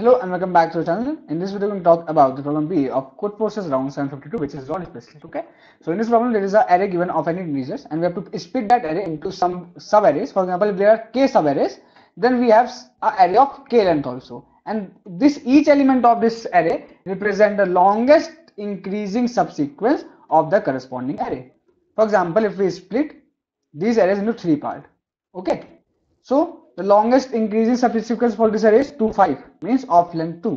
Hello and welcome back to the channel. In this video, we're going to talk about the problem B of Codeforces round 752, which is dot specialist. Okay. So in this problem, there is an array given of any integers, and we have to split that array into some sub arrays. For example, if there are k sub arrays, then we have an array of k length also. And this each element of this array represent the longest increasing subsequence of the corresponding array. For example, if we split these arrays into three parts, okay. So the longest increasing subsequence for this array is 2, 5 means of length 2.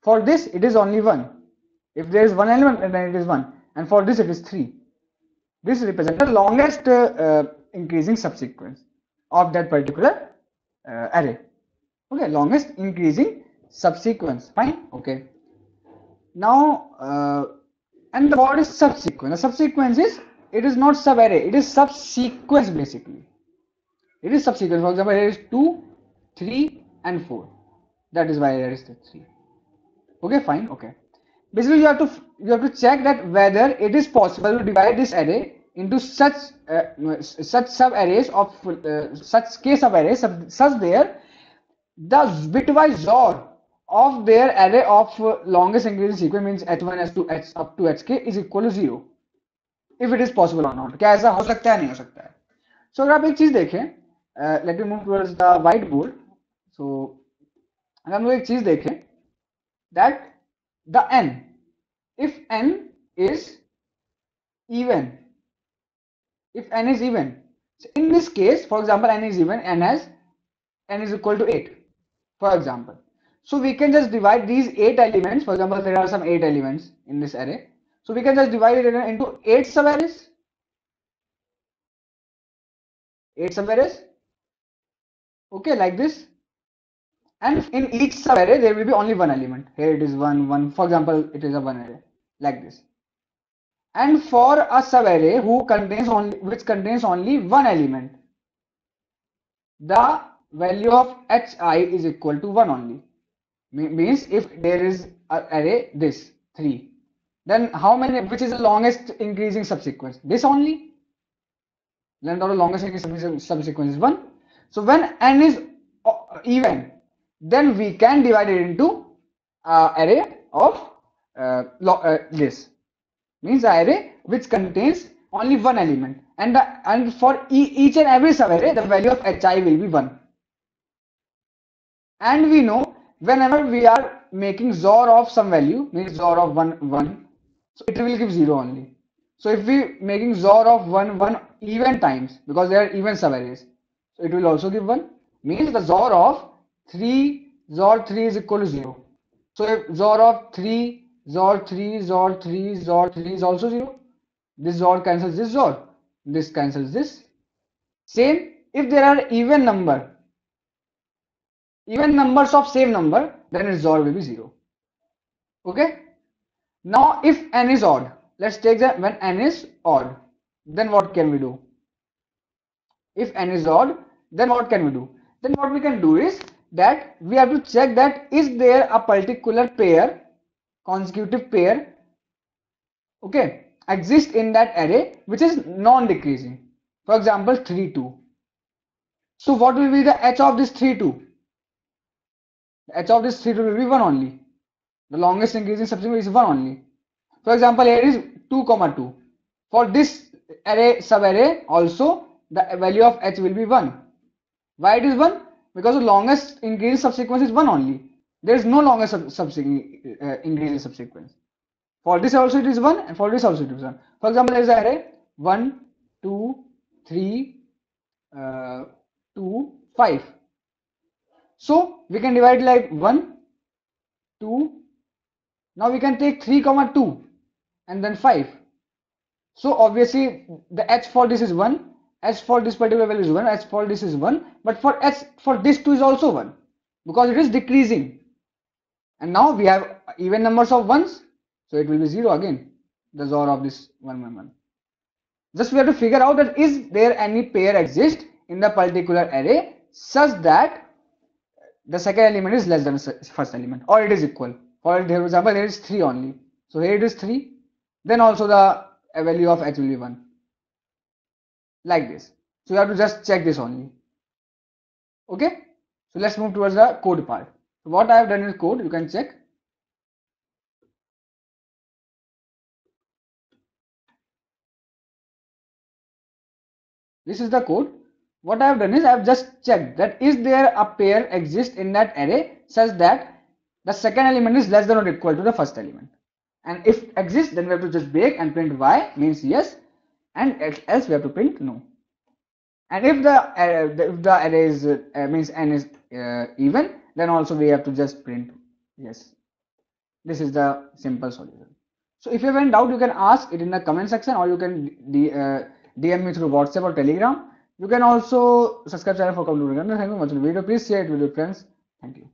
For this it is only 1. If there is one element then it is 1 and for this it is 3. This represents the longest uh, uh, increasing subsequence of that particular uh, array. Okay, longest increasing subsequence. Fine. Okay. Now, uh, and what is subsequence? The subsequence is it is not sub array, it is subsequence basically it is subsequent for example here is 2 3 and 4 that is why there is the 3 okay fine okay basically you have to you have to check that whether it is possible to divide this array into such uh, such sub arrays of uh, such k sub arrays such there the bitwise XOR of their array of uh, longest increasing sequence means h1 h2 h up to hk is equal to 0 if it is possible or not ऐसा हो सकता है नहीं हो सकता है सो so, अगर आप एक चीज़ देखें let me move towards the white board सो अगर हम लोग एक चीज देखें that the N if N is even if n is even so in this case for example n is even n has n is equal to 8 for example so we can just divide these eight elements for example there are some eight elements in this array so we can just divide it into eight sub arrays eight sub arrays okay like this. And in each sub array there will be only one element. Here it is one one. For example it is a one array like this. And for a sub array who contains only which contains only one element the value of hi is equal to 1 only. Means if there is an array this 3 then how many which is the longest increasing subsequence? This only? Length of the longest increasing subsequence is 1 so when n is uh, even, then we can divide it into uh, array of uh, uh, this. Means array which contains only one element. And the, and for e each and every subarray the value of hi will be 1 and we know whenever we are making XOR of some value means XOR of 1 1 so it will give 0 only. So if we making XOR of 1 1 even times because they are even subarrays so it will also give 1 means the XOR of 3 XOR 3 is equal to 0. So if XOR of 3 XOR 3 XOR 3 XOR 3 is also 0. This XOR cancels this XOR. This cancels this. Same if there are even number even numbers of same number then its XOR will be 0. Okay. Now if n is odd let's take that when n is odd then what can we do? If n is odd then what can we do? Then what we can do is that we have to check that is there a particular pair consecutive pair okay exist in that array which is non-decreasing. For example 3 2 so what will be the h of this 3 2 h of this 3 2 will be 1 only. The longest increasing subsequence is 1 only. For example here is 2 comma 2 for this array subarray also the value of h will be 1 why it is 1? Because the longest increasing subsequence is 1 only. There is no longer sub, sub uh, increasing subsequence. For this also it is 1 and for this also it is 1. For example, there is an array 1, 2, 3, uh, 2, 5. So we can divide like 1, 2, now we can take 3 comma 2 and then 5. So obviously the h for this is 1 h for this particular value is 1 h for this is 1 but for h for this 2 is also 1 because it is decreasing. And now we have even numbers of ones so it will be 0 again the XOR of this 1 1 1 just we have to figure out that is there any pair exist in the particular array such that the second element is less than first element or it is equal. For example there is 3 only. So here it is 3 then also the value of h will be 1 like this so you have to just check this only okay so let's move towards the code part So what I have done is code, you can check. This is the code. What I have done is I have just checked that is there a pair exist in that array such that the second element is less than or equal to the first element. And if exists, then we have to just break and print y means yes, and else we have to print no. And if the uh, if the array is uh, means n is uh, even, then also we have to just print yes. This is the simple solution. So if you have any doubt, you can ask it in the comment section, or you can DM uh, me through WhatsApp or Telegram. You can also subscribe channel for computer. Thank you much the video. Please share it with your friends. Thank you.